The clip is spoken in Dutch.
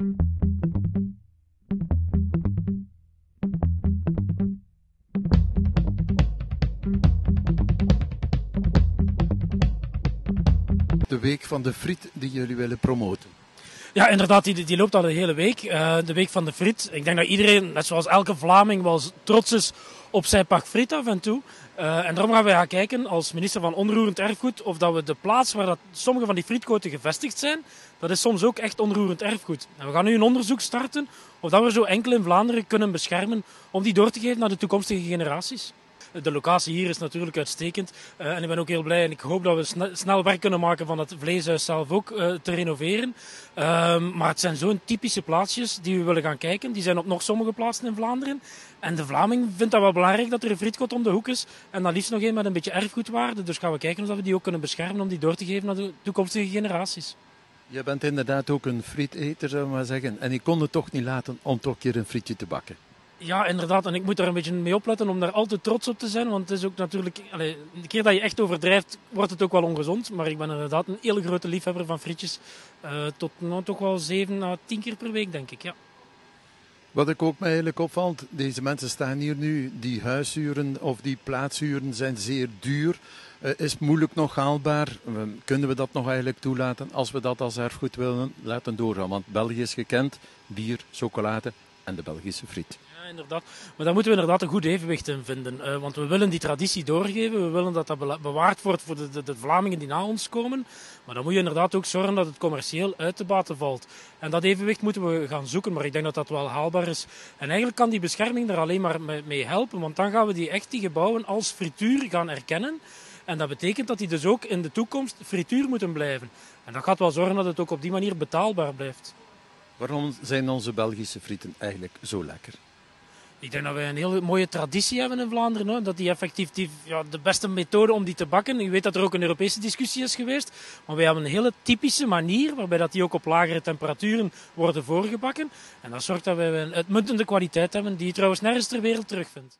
De week van de friet die jullie willen promoten. Ja, inderdaad, die, die loopt al de hele week. Uh, de week van de friet. Ik denk dat iedereen, net zoals elke Vlaming, wel trots is op zijn pak friet af en toe. Uh, en daarom gaan we gaan kijken als minister van Onroerend Erfgoed of dat we de plaats waar dat sommige van die frietkoten gevestigd zijn, dat is soms ook echt onroerend erfgoed. En we gaan nu een onderzoek starten of dat we zo enkel in Vlaanderen kunnen beschermen om die door te geven naar de toekomstige generaties. De locatie hier is natuurlijk uitstekend. Uh, en ik ben ook heel blij en ik hoop dat we snel, werk kunnen maken van het vleeshuis zelf ook uh, te renoveren. Uh, maar het zijn zo'n typische plaatsjes die we willen gaan kijken. Die zijn op nog sommige plaatsen in Vlaanderen. En de Vlaming vindt dat wel belangrijk dat er een frietkot om de hoek is. En dan liefst nog een met een beetje erfgoedwaarde. Dus gaan we kijken of we die ook kunnen beschermen om die door te geven naar de toekomstige generaties. Je bent inderdaad ook een frieteter, zou ik maar zeggen. En ik kon het toch niet laten om toch een keer een frietje te bakken. Ja, inderdaad. En ik moet daar een beetje mee opletten om daar altijd trots op te zijn. Want het is ook natuurlijk... Allez, de keer dat je echt overdrijft, wordt het ook wel ongezond. Maar ik ben inderdaad een hele grote liefhebber van frietjes. Uh, tot nou, toch wel 7 à 10 keer per week, denk ik. Ja. Wat ik ook mij eigenlijk opvalt, deze mensen staan hier nu, die huisuren of die plaatsuren zijn zeer duur. Uh, is moeilijk nog haalbaar. Kunnen we dat nog eigenlijk toelaten als we dat als erfgoed willen laten doorgaan? Want België is gekend, bier, chocolade en de Belgische friet. Inderdaad. Maar daar moeten we inderdaad een goed evenwicht in vinden. Uh, want we willen die traditie doorgeven. We willen dat dat bewaard wordt voor de, de, de, Vlamingen die na ons komen. Maar dan moet je inderdaad ook zorgen dat het commercieel uit de baten valt. En dat evenwicht moeten we gaan zoeken. Maar ik denk dat dat wel haalbaar is. En eigenlijk kan die bescherming daar alleen maar mee helpen. Want dan gaan we die echt die gebouwen als frituur gaan erkennen. En dat betekent dat die dus ook in de toekomst frituur moeten blijven. En dat gaat wel zorgen dat het ook op die manier betaalbaar blijft. Waarom zijn onze Belgische frieten eigenlijk zo lekker? Ik denk dat wij een hele mooie traditie hebben in Vlaanderen. Hoor. Dat die effectief die, ja, de beste methode om die te bakken. Ik weet dat er ook een Europese discussie is geweest. Maar wij hebben een hele typische manier waarbij dat die ook op lagere temperaturen worden voorgebakken. En dat zorgt dat wij een uitmuntende kwaliteit hebben die je trouwens nergens ter wereld terugvindt.